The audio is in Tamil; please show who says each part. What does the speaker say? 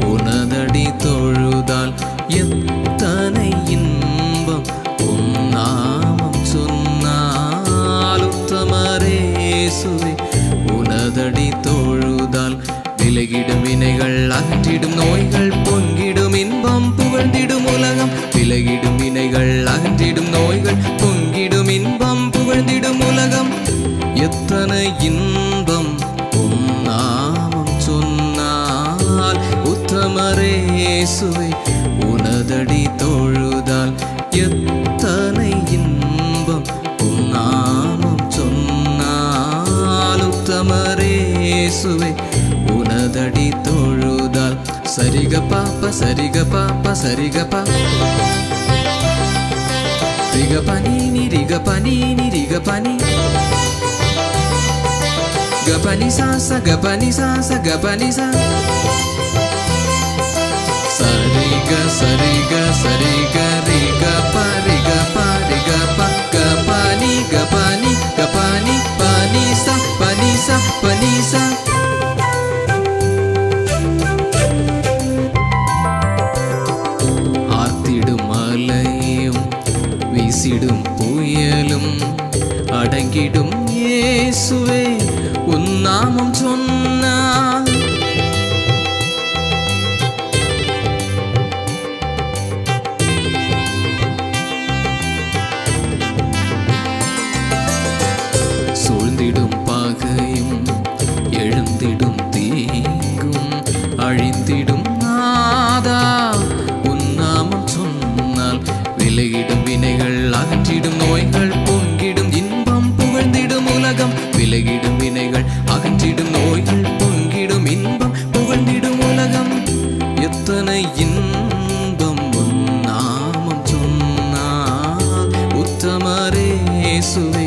Speaker 1: உனதடி தொழுதால் எத்தனை இன்பம் உன் நாமம் சொன்னாலும் தமரேசுவே உனதடி தொழுதால் விலகிடும் வினைகள் அகற்றிடும் நோய்கள் பொங்கிடும் இன்பம் புகழ்ந்திடும் உலகம். விலகிடும் வினைகள் அகற்றிடும் நோய்கள் பொங்கிடும் இன்பம் புகழ்ந்திடும் உலகம். எத்தனை இன்பம் உத்தமரேசுவை உனதடி தொழுதால் எத்தனை இன்பம். உம் நாமம் சொன்னால் உத்தமரேசுவை உனதடி தொழுதால். சரிக பாப்ப சரிக பாப்ப சரிக பா. ரிக பனி நிரிக பனி நிரிக பனி. கபனி சாச கபனி சாச கபனி சா. சரிக சரிக ரிக பரிக பரிக ப கபனி கபனி கபனி பனி ச பனி ச பனி ச. ஆர்த்திடும் மலையும் வீசிடும் புயலும் அடங்கிடும் இயேசுவே உன் நாமம் சொன்ன அகற்றிடும் நோய்கள் பொங்கிடும் இன்பம் புகழ்ந்திடும் உலகம். விலகிடும் வினைகள் அகற்றிடும் நோய்கள் பொங்கிடும் இன்பம் புகழ்ந்திடும் உலகம். எத்தனை இன்பம் நாமம் சொன்னால் உத்தமரேசுவே உனதடி